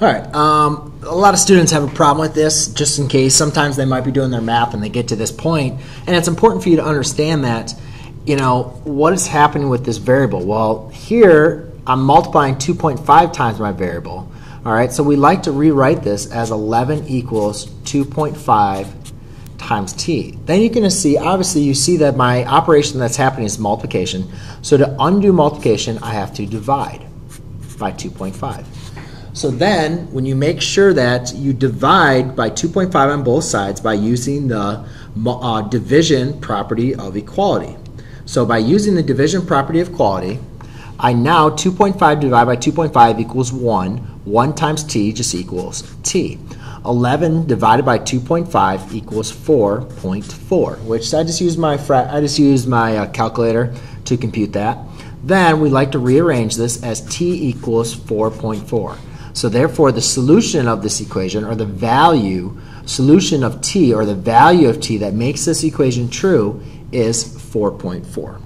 All right. Um, a lot of students have a problem with this, just in case. Sometimes they might be doing their math and they get to this point, and it's important for you to understand that, you know, what is happening with this variable. Well, here I'm multiplying 2.5 times my variable. All right, so we like to rewrite this as 11 equals 2.5 times t. Then you're going to see, obviously, you see that my operation that's happening is multiplication. So to undo multiplication, I have to divide by 2.5. So then, when you make sure that you divide by 2.5 on both sides by using the uh, division property of equality. So by using the division property of equality, I now 2.5 divided by 2.5 equals 1. 1 times t just equals t. 11 divided by 2.5 equals 4.4, which I just used my I just used my uh, calculator to compute that. Then we like to rearrange this as t equals 4.4. So therefore, the solution of this equation, or the value, solution of t, or the value of t that makes this equation true, is 4.4.